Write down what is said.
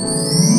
Música